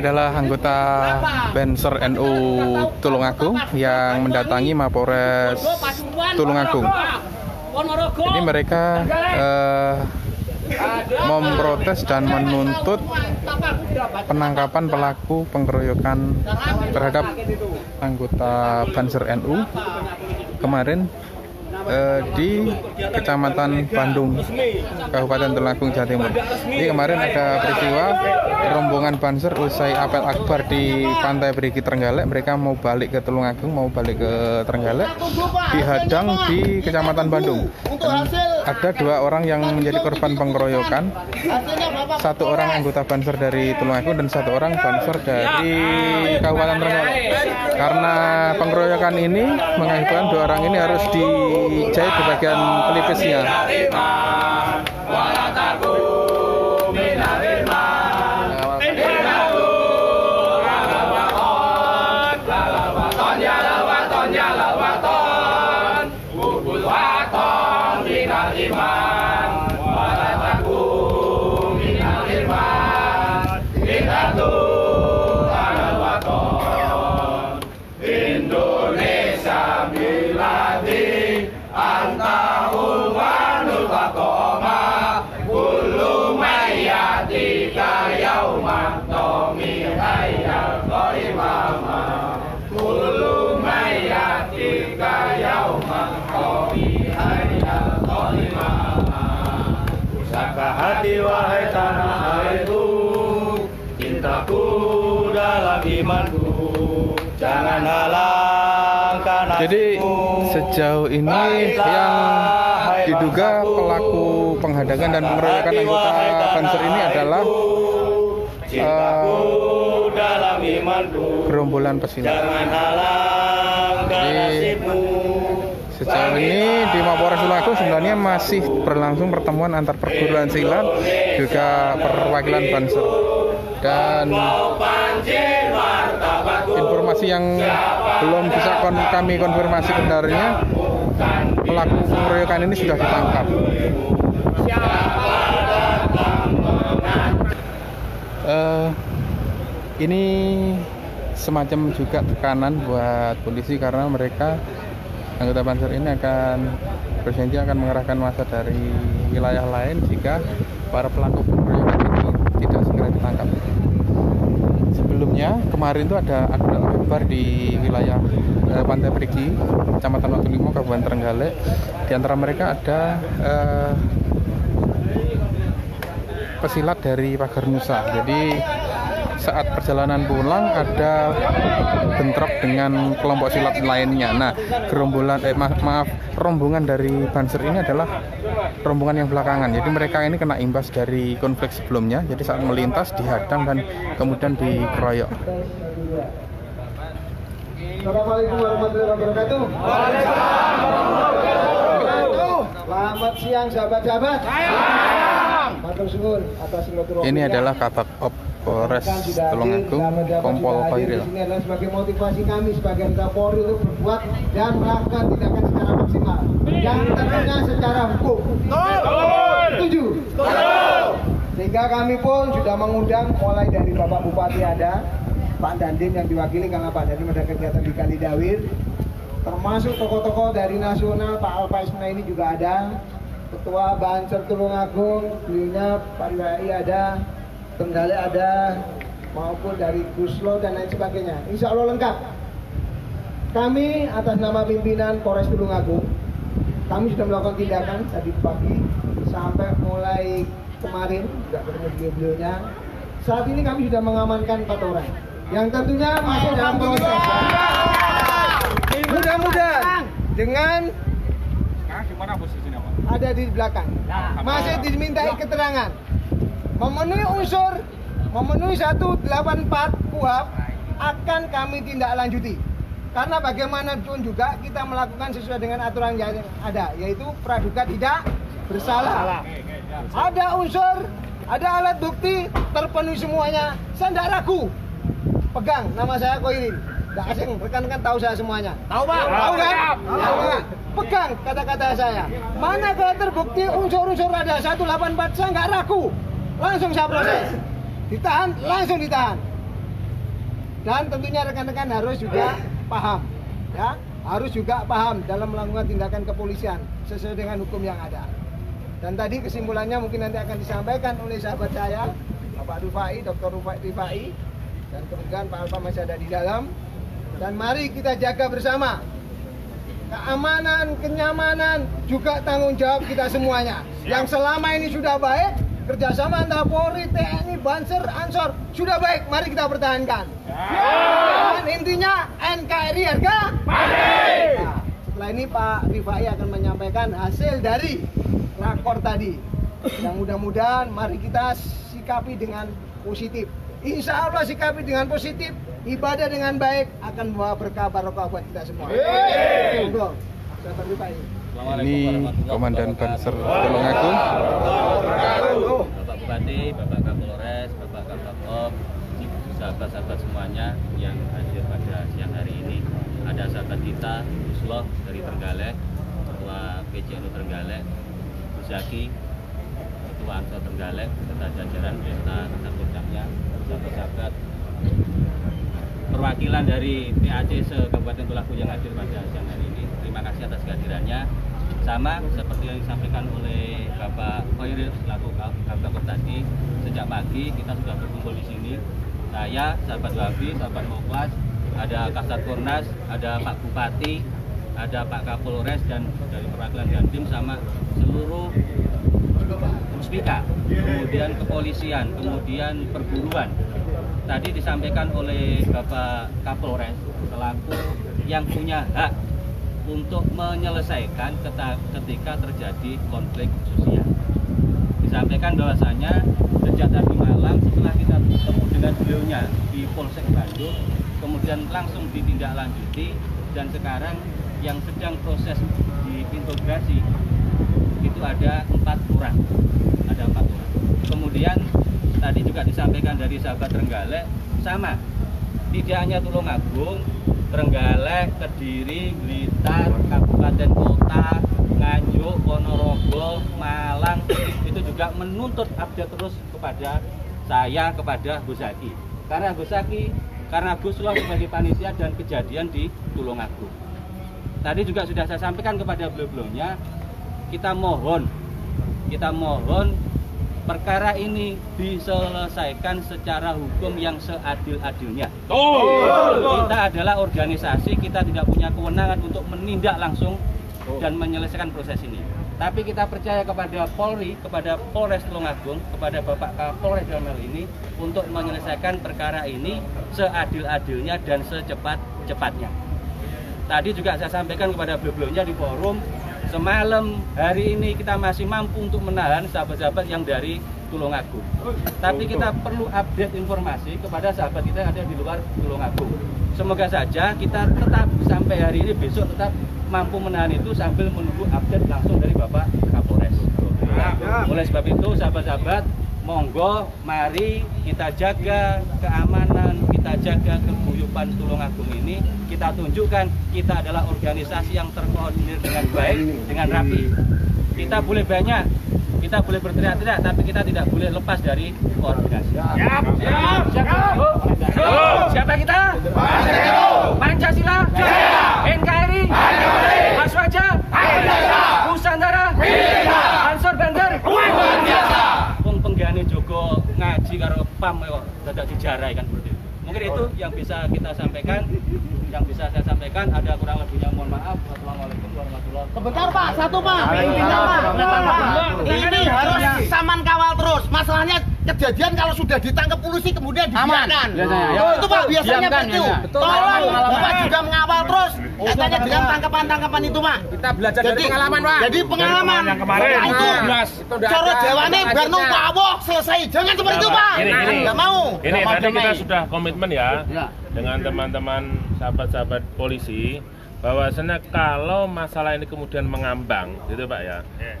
adalah anggota Banser NU Tulungagung yang mendatangi Mapores Tulungagung. Jadi mereka eh, memprotes dan menuntut penangkapan pelaku pengeroyokan terhadap anggota Banser NU kemarin eh, di Kecamatan Bandung, Kabupaten Tulungagung, Jawa Timur. Ini kemarin ada peristiwa rombongan Banser usai apel akbar di Pantai Berigi Trenggalek. Mereka mau balik ke Tulungagung, mau balik ke Trenggalek, dihadang di Kecamatan Bandung. Dan ada dua orang yang menjadi korban pengeroyokan. Satu orang anggota Banser dari Tulungagung dan satu orang Banser dari Kabupaten Trenggalek. Karena pengeroyokan ini mengakibatkan dua orang ini harus dijahit di bagian pelipisnya. Saka hati wahai tanah airku Cintaku dalam imanku. Jangan halangkan Jadi sejauh ini yang diduga pelaku penghadangan dan pengeroyokan anggota Banser ini adalah imanku. gerombolan pesilat. Jangan halangkan nasibmu Sejauh ini di Mapores Tulungagung sebenarnya masih berlangsung pertemuan antar perguruan silat juga perwakilan Banser. Dan informasi yang belum bisa kon- kami konfirmasi benarnya pelaku pengeroyokan ini sudah ditangkap. Eh, ini semacam juga tekanan buat polisi karena mereka anggota Banser ini akan berjanji akan mengerahkan massa dari wilayah lain jika para pelaku pengeroyokan ini tidak segera ditangkap. Sebelumnya kemarin itu ada akbar akbar di wilayah eh, Pantai Perigi, Kecamatan Watu Limo, Kabupaten Trenggalek. Di antara mereka ada eh, pesilat dari Pagar Nusa. Jadi saat perjalanan pulang ada bentrok dengan kelompok silat lainnya. Nah, gerombolan eh ma- maaf, rombongan dari Banser ini adalah rombongan yang belakangan. Jadi mereka ini kena imbas dari konflik sebelumnya. Jadi saat melintas dihadang dan kemudian dikeroyok. Assalamualaikum warahmatullahi wabarakatuh. Selamat siang sahabat-sahabat. Matur suwun atas silaturahmi. Ini adalah Kabak Op Polres Tulungagung, Kompol Khairil. Ini adalah sebagai motivasi kami sebagai anggota Polri untuk berbuat dan melakukan tindakan secara maksimal yang tentunya secara hukum. Setuju? Sehingga kami pun sudah mengundang mulai dari Bapak Bupati ada, Pak Dandim yang diwakili karena Pak Dandim ada kegiatan di Kalidawir, termasuk tokoh-tokoh dari nasional Pak Alfa Isna ini juga ada, Ketua Banser Tulungagung, beliaunya Pak Riwai ada, Tenggale ada, maupun dari Guslo dan lain sebagainya. Insya Allah lengkap. Kami atas nama pimpinan Polres Tulungagung, kami sudah melakukan tindakan tadi pagi sampai mulai kemarin juga ketemu beliau-beliaunya. Saat ini kami sudah mengamankan empat orang yang tentunya masih dalam proses. Mudah-mudahan dengan ada di belakang. Masih dimintai keterangan. Memenuhi unsur memenuhi 184 KUHP akan kami tindak lanjuti. Karena bagaimanapun juga kita melakukan sesuai dengan aturan yang ada, yaitu praduga tidak bersalah. Ada unsur, ada alat bukti, terpenuhi semuanya. Saya tidak ragu. Pegang, nama saya Koirin. Tidak asing, rekan-rekan tahu saya semuanya. Tahu pak? Tahu kan? Tahu kan? Pegang kata-kata saya. Mana kalau terbukti unsur-unsur ada 184, saya nggak ragu. Langsung saya proses. Ditahan, langsung ditahan. dan tentunya rekan-rekan harus juga paham ya harus juga paham dalam melakukan tindakan kepolisian sesuai dengan hukum yang ada dan tadi kesimpulannya mungkin nanti akan disampaikan oleh sahabat saya Bapak Rufai, Dr. Rufai Rifai dan kemudian Pak Alfa masih ada di dalam dan mari kita jaga bersama keamanan, kenyamanan, juga tanggung jawab kita semuanya. Yang selama ini sudah baik, kerjasama antara Polri, TNI, Banser, Ansor sudah baik. Mari kita pertahankan. Dan intinya NKRI harga Nah, setelah ini Pak Rifai akan menyampaikan hasil dari rakor tadi. Yang mudah-mudahan mari kita sikapi dengan positif. Insya Allah sikapi dengan positif, ibadah dengan baik akan membawa berkah barokah buat kita semua. Monggo, Bapak Rifai. Ini Komandan Banser Tulungagung. Bapak Bupati, Bapak Kapolres, Bapak Kapolres, sahabat-sahabat semuanya yang hadir pada siang hari ini. Ada sahabat kita, Usloh dari Trenggalek, Ketua PJNU Trenggalek, Zaki, Ketua Ansor Trenggalek, serta jajaran beserta rekan-rekannya, sahabat-sahabat perwakilan dari PAC se-Kabupaten Tulaku yang hadir pada siang hari ini. Terima kasih atas kehadirannya. Sama seperti yang disampaikan oleh Bapak Khairil selaku Kabupaten tadi, sejak pagi kita sudah berkumpul di sini. Saya, sahabat Wabi, sahabat Moklas, ada Kasat Kornas, ada Pak Bupati, ada Pak Kapolres dan dari perwakilan Dandim sama seluruh Puspika, kemudian kepolisian, kemudian perguruan. Tadi disampaikan oleh Bapak Kapolres selaku yang punya hak untuk menyelesaikan ketika terjadi konflik sosial. Disampaikan bahwasanya sejak tadi malam setelah kita bertemu dengan beliaunya di Polsek Bandung, kemudian langsung ditindaklanjuti dan sekarang yang sedang proses diintegrasi itu ada empat orang ada empat orang kemudian tadi juga disampaikan dari sahabat Trenggalek sama tidak hanya Tulungagung Trenggalek, Kediri, Blitar, Kabupaten Kota, Nganjuk, Ponorogo, Malang itu juga menuntut update terus kepada saya kepada Gus Zaki karena Gus Zaki karena Gus Loh sebagai panitia dan kejadian di Tulungagung. Tadi juga sudah saya sampaikan kepada beliau-beliaunya kita mohon kita mohon perkara ini diselesaikan secara hukum yang seadil-adilnya. Kita adalah organisasi, kita tidak punya kewenangan untuk menindak langsung dan menyelesaikan proses ini. Tapi kita percaya kepada Polri, kepada Polres Tulungagung, kepada Bapak Kapolres dalam hal ini untuk menyelesaikan perkara ini seadil-adilnya dan secepat-cepatnya. Tadi juga saya sampaikan kepada beliau-beliaunya di forum semalam hari ini kita masih mampu untuk menahan sahabat-sahabat yang dari Tulungagung. Tapi kita perlu update informasi kepada sahabat kita yang ada di luar Tulungagung. Semoga saja kita tetap sampai hari ini besok tetap mampu menahan itu sambil menunggu update langsung dari Bapak Kapolres. Oleh sebab itu sahabat-sahabat monggo mari kita jaga keamanan, kita jaga keguyupan Tulungagung ini, kita tunjukkan kita adalah organisasi yang terkoordinir dengan baik, dengan rapi. Kita boleh banyak, kita boleh berteriak-teriak, tapi kita tidak boleh lepas dari koordinasi. Siap, siap, siapa? Siapa kita? Pancasila, NKRI, Mas PAM kok dadak dijarai kan seperti itu. Mungkin itu yang bisa kita sampaikan. Yang bisa saya sampaikan ada kurang lebihnya mohon maaf. Wassalamualaikum warahmatullahi wabarakatuh. Sebentar Pak, satu Pak. Pak, ini harus saman kawal terus. Masalahnya kejadian kalau sudah ditangkap polisi kemudian dibiarkan. Oh, itu Pak biasanya Diamkan, begitu. ya. Tolong Bapak juga mengawal terus. Katanya dengan tangkapan-tangkapan itu Pak. Kita belajar dari pengalaman, Pak. Jadi pengalaman. yang kemarin. Nah, itu Itu udah cara ada jawane targetnya. bar nung pawok selesai. Jangan seperti itu Pak. Gini, gini. Enggak mau. Ini Nggak tadi kita sudah komitmen ya dengan teman-teman sahabat-sahabat polisi bahwasanya kalau masalah ini kemudian mengambang gitu Pak ya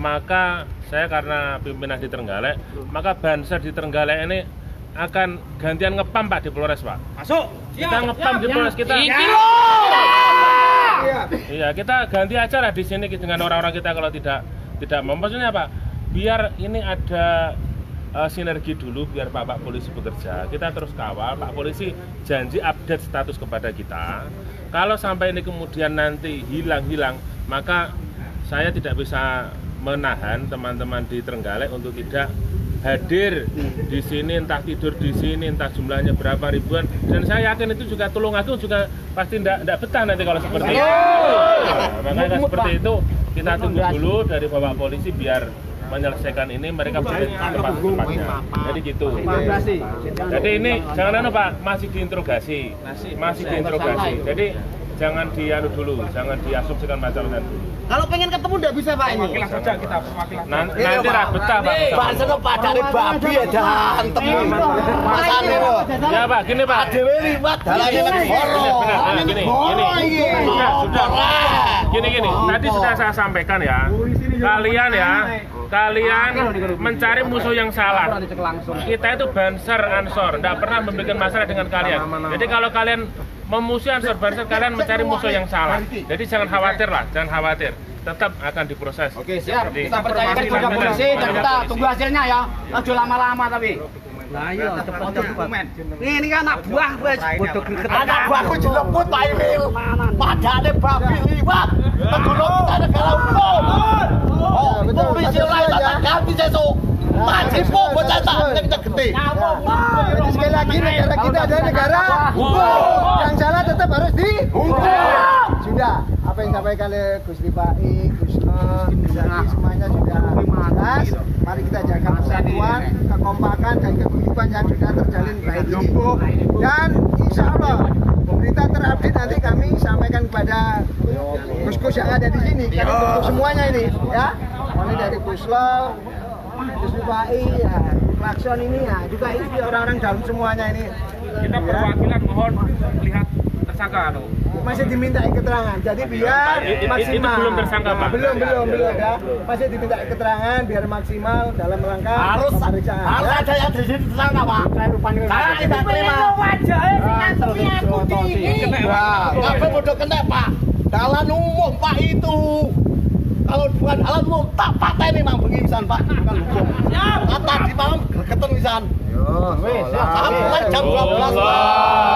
maka saya karena pimpinan di Trenggalek maka banser di Trenggalek ini akan gantian ngepam Pak di Polres Pak. Masuk. kita ngepam di Polres kita. Iya kita ganti aja lah di sini dengan orang-orang kita kalau tidak tidak mau. Maksudnya apa biar ini ada eh, sinergi dulu biar Pak Pak Polisi bekerja. Kita terus kawal. Pak Polisi janji update status kepada kita. Kalau sampai ini kemudian nanti hilang-hilang, maka saya tidak bisa menahan teman-teman di Trenggalek untuk tidak hadir di sini entah tidur di sini entah jumlahnya berapa ribuan dan saya yakin itu juga tulung aku juga pasti tidak tidak betah nanti kalau seperti itu Nah, makanya seperti itu kita tunggu dulu dari bapak polisi biar menyelesaikan ini mereka berada di tempat tempatnya. jadi gitu. Jadi ini jangan anu pak masih diinterogasi. Masih. Diinterogasi. jadi jangan dianu dulu jangan diasumsikan macam-macam dulu Kalau pengen ketemu nggak bisa Pak ini. Nan- nanti ra betah pak. Pak Seno padane babi ya dantem. Masane lho. ya pak gini pak. Dewe liwat dalane negara. Gini, gini. Sudah, sudah. Gini gini, tadi sudah saya sampaikan ya. Kalian ya, kalian mencari musuh yang salah. Kita itu Banser Ansor, tidak pernah memberikan masalah dengan kalian. Jadi kalau kalian memusuhi Ansor Banser, kalian mencari musuh yang salah. Jadi jangan khawatir lah, jangan khawatir. Tetap akan diproses. Oke, Siap, kita percayakan kepada polisi dan kita tunggu hasilnya ya. Aduh lama-lama tapi. Nah iya, cepat dokumen. Ini, ini kan anak buah wes bodoh Anak buahku dilebut Pak Emil. Padane babi liwat. Negara kita negara hukum. Oh, polisi lain tak ganti sesuk. Majib kok bocah tak cek gede. Jadi sekali lagi negara kita adalah negara hukum. Yang salah tetap harus dihukum. Sudah, apa yang disampaikan oleh Gus Lipai, Gus Nur, Zaki, semuanya sudah jelas. Mari kita jaga persatuan, kekompakan dan keguyuban yang sudah terjalin baik ini. Dan insya Allah berita terupdate nanti kami sampaikan kepada Gus-Gus yang ada di sini. Kami tunggu semuanya ini, ya. Mulai dari Gus Lo, Gus Lipai, ya, klakson ini ya, juga ini orang-orang dalam semuanya ini. Kita perwakilan mohon lihat tersangka anu. masih diminta keterangan. Jadi biar Itu- itu maksimal. belum tersangka, Pak. Belum, belum, belum ya. Masih diminta keterangan biar maksimal dalam rangka Harus pemeriksaan. harus ya. ada yang di sini sana Pak. Saya tidak terima. Wah, ngapain bodoh kena Pak? Jalan umum Pak itu. Kalau bukan jalan umum, tak patah ini mang bengi pisan Pak. Bukan hukum. Kata di malam gregetan pisan. Sampai jam 12 Pak.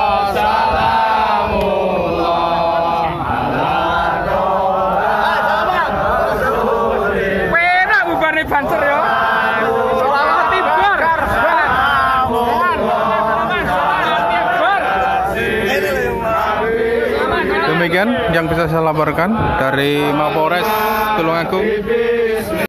Saya laporkan dari Mapolres Tulungagung.